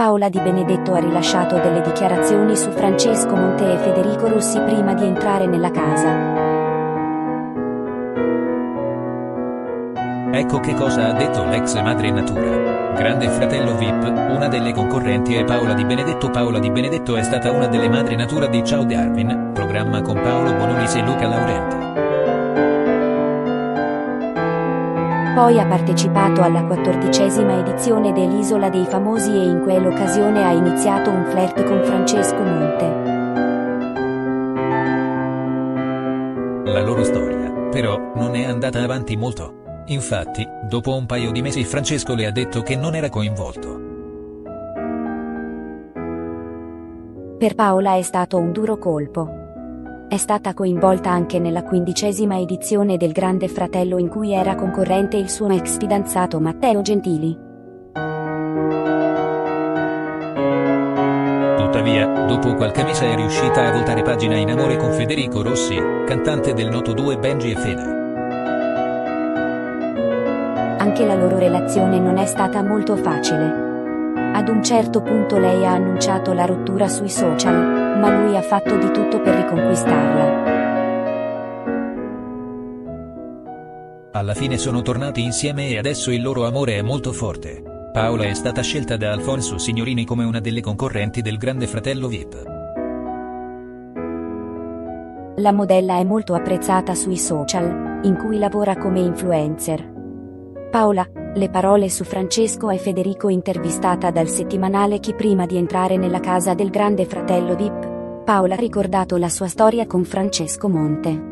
Paola Di Benedetto ha rilasciato delle dichiarazioni su Francesco Monte e Federico Rossi prima di entrare nella casa. Ecco che cosa ha detto l'ex madre natura. Grande fratello VIP, una delle concorrenti è Paola Di Benedetto. Paola Di Benedetto è stata una delle madri natura di Ciao Darwin, programma con Paolo Bonolis e Luca Laurenti. Poi ha partecipato alla quattordicesima edizione dell'Isola dei Famosi e in quell'occasione ha iniziato un flirt con Francesco Monte. La loro storia, però, non è andata avanti molto. Infatti, dopo un paio di mesi Francesco le ha detto che non era coinvolto. Per Paola è stato un duro colpo. È stata coinvolta anche nella quindicesima edizione del Grande Fratello in cui era concorrente il suo ex fidanzato Matteo Gentili. Tuttavia, dopo qualche mese è riuscita a voltare pagina in amore con Federico Rossi, cantante del noto duo Benji e Fede. Anche la loro relazione non è stata molto facile. Ad un certo punto lei ha annunciato la rottura sui social, ma lui ha fatto di tutto per riconquistarla. Alla fine sono tornati insieme e adesso il loro amore è molto forte. Paola è stata scelta da Alfonso Signorini come una delle concorrenti del Grande Fratello VIP. La modella è molto apprezzata sui social, in cui lavora come influencer. Paola, le parole su Francesco e Federico intervistata dal settimanale Chi prima di entrare nella casa del grande fratello Dip. Paola ha ricordato la sua storia con Francesco Monte.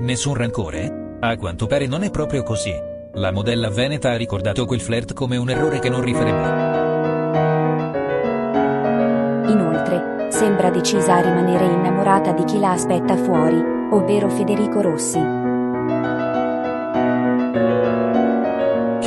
Nessun rancore? A quanto pare non è proprio così. La modella veneta ha ricordato quel flirt come un errore che non rifare mai. Inoltre, sembra decisa a rimanere innamorata di chi la aspetta fuori, ovvero Federico Rossi.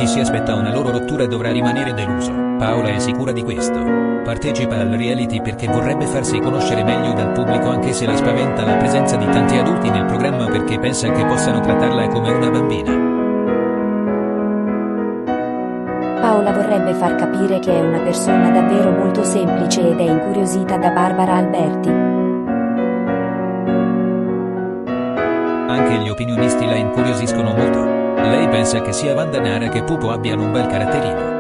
Chi si aspetta una loro rottura dovrà rimanere deluso. Paola è sicura di questo. Partecipa al reality perché vorrebbe farsi conoscere meglio dal pubblico anche se la spaventa la presenza di tanti adulti nel programma perché pensa che possano trattarla come una bambina. Paola vorrebbe far capire che è una persona davvero molto semplice ed è incuriosita da Barbara Alberti. Anche gli opinionisti la incuriosiscono molto. Lei pensa che sia Wanda Nara che Pupo abbiano un bel caratterino.